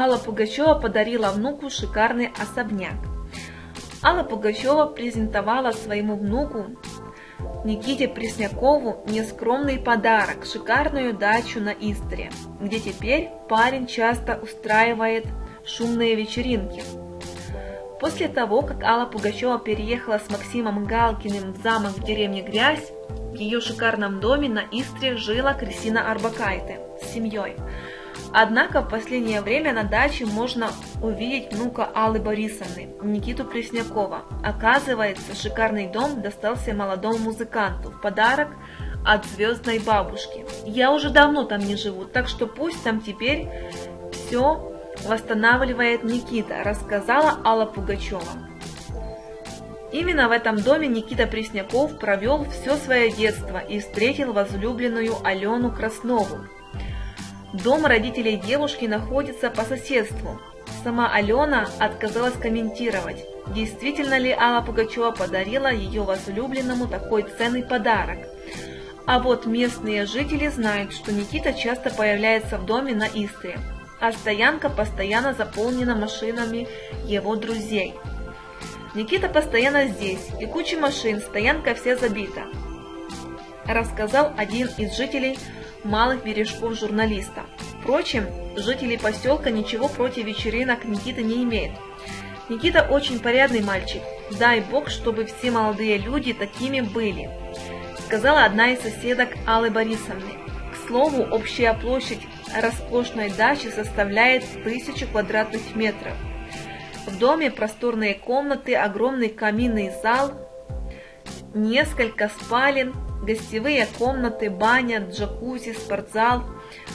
Алла Пугачева подарила внуку шикарный особняк. Алла Пугачева презентовала своему внуку Никите Преснякову нескромный подарок – шикарную дачу на Истре, где теперь парень часто устраивает шумные вечеринки. После того, как Алла Пугачева переехала с Максимом Галкиным в замок в деревне Грязь, в ее шикарном доме на Истре жила Кристина Арбакайте с семьей. Однако в последнее время на даче можно увидеть внука Аллы Борисовны, Никиту Преснякова. Оказывается, шикарный дом достался молодому музыканту в подарок от звездной бабушки. Я уже давно там не живу, так что пусть там теперь все восстанавливает Никита, рассказала Алла Пугачева. Именно в этом доме Никита Пресняков провел все свое детство и встретил возлюбленную Алену Краснову. Дом родителей девушки находится по соседству. Сама Алена отказалась комментировать, действительно ли Алла Пугачева подарила ее возлюбленному такой ценный подарок. А вот местные жители знают, что Никита часто появляется в доме на Истре а стоянка постоянно заполнена машинами его друзей. Никита постоянно здесь, и куча машин, стоянка вся забита, рассказал один из жителей Малых Бережков журналиста. Впрочем, жители поселка ничего против вечеринок Никита не имеют. Никита очень порядный мальчик, дай бог, чтобы все молодые люди такими были, сказала одна из соседок Аллы Борисовны. К слову, общая площадь роскошной дачи составляет тысячу квадратных метров. В доме просторные комнаты, огромный каминный зал, несколько спален, гостевые комнаты, баня, джакузи, спортзал,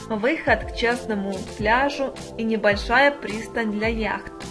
выход к частному пляжу и небольшая пристань для яхт.